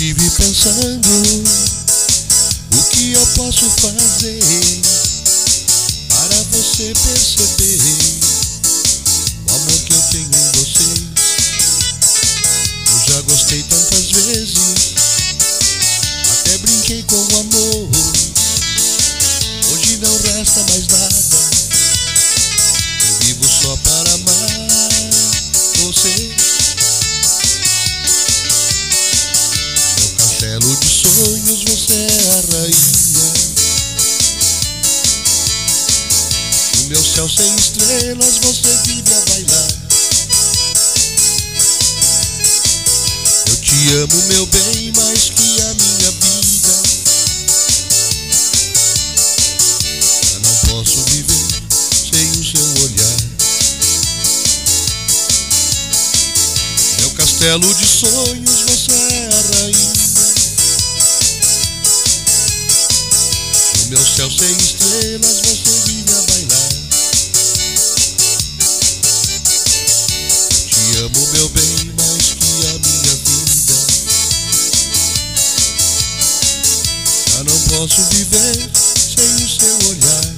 pensando o que eu posso fazer para você perceber o amor que eu tenho em você. Eu já gostei tantas vezes, até brinquei com o amor. Hoje não resta mais nada, eu vivo só para amar você. Sonhos, você é a rainha. O meu céu sem estrelas, você vive a bailar. Eu te amo, meu bem, mais que a minha vida. Eu não posso viver sem o seu olhar. Meu castelo de sonhos, você é a rainha. Céu sem estrelas, você vive a bailar. Te amo, meu bem, mais que a minha vida. Já não posso viver sem o seu olhar.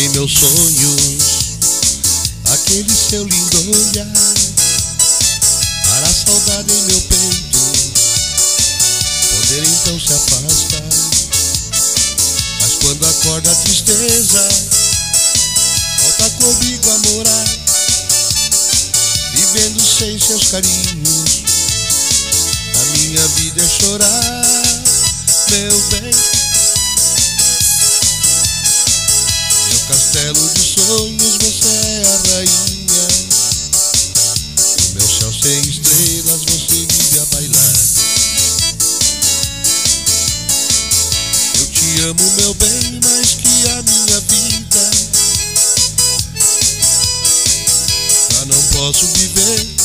Busquei meus sonhos, aquele seu lindo olhar, para a saudade em meu peito, poder então se afastar. Mas quando acorda a tristeza, volta comigo a morar, vivendo sem seus carinhos. A minha vida é chorar, meu bem. Castelo de sonhos, você é a rainha. No meu céu sem estrelas, você vive a bailar. Eu te amo, meu bem, mais que a minha vida. Já não posso viver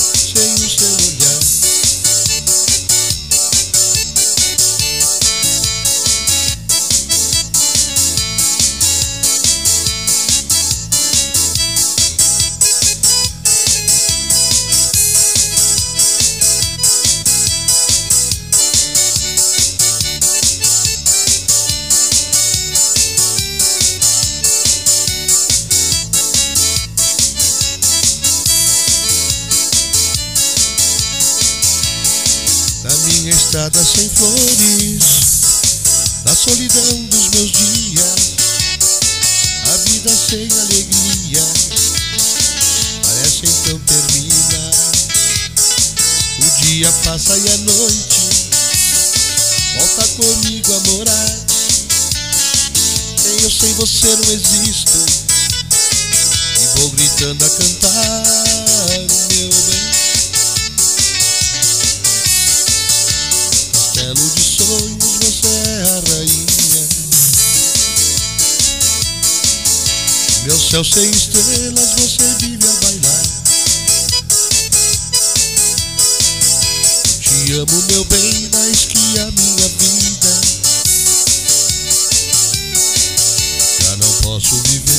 estrada sem flores, na solidão dos meus dias, a vida sem alegria parece então terminar. O dia passa e a noite volta comigo a morar. Sem eu sem você não existo e vou gritando a cantar, Meu céu sem estrelas, você vive a bailar. Te amo, meu bem, mais que a minha vida. Já não posso viver.